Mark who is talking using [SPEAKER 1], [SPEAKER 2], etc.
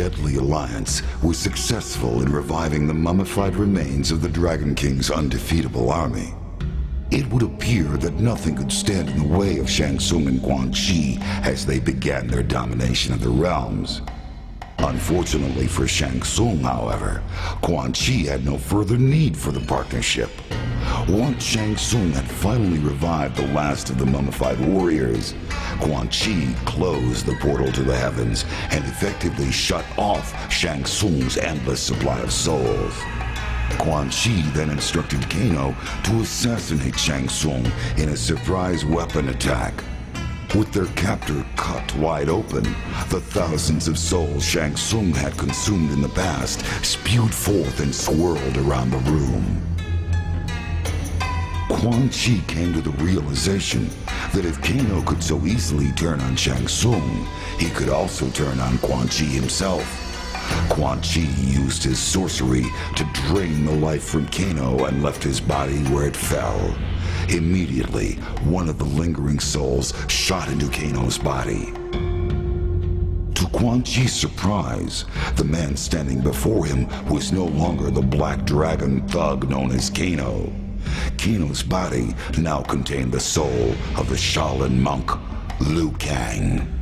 [SPEAKER 1] deadly alliance was successful in reviving the mummified remains of the Dragon King's undefeatable army. It would appear that nothing could stand in the way of Shang Tsung and Quan Chi as they began their domination of the realms. Unfortunately for Shang Tsung, however, Quan Chi had no further need for the partnership. Once Shang Tsung had finally revived the last of the mummified warriors, Quan Chi closed the portal to the heavens and effectively shut off Shang Tsung's endless supply of souls. Quan Chi then instructed Kano to assassinate Shang Tsung in a surprise weapon attack. With their captor cut wide open, the thousands of souls Shang Tsung had consumed in the past spewed forth and swirled around the room. Quan Chi came to the realization that if Kano could so easily turn on Shang Tsung, he could also turn on Quan Chi himself. Quan Chi used his sorcery to drain the life from Kano and left his body where it fell. Immediately, one of the lingering souls shot into Kano's body. To Quan Chi's surprise, the man standing before him was no longer the black dragon thug known as Kano. Kano's body now contained the soul of the Shaolin monk, Liu Kang.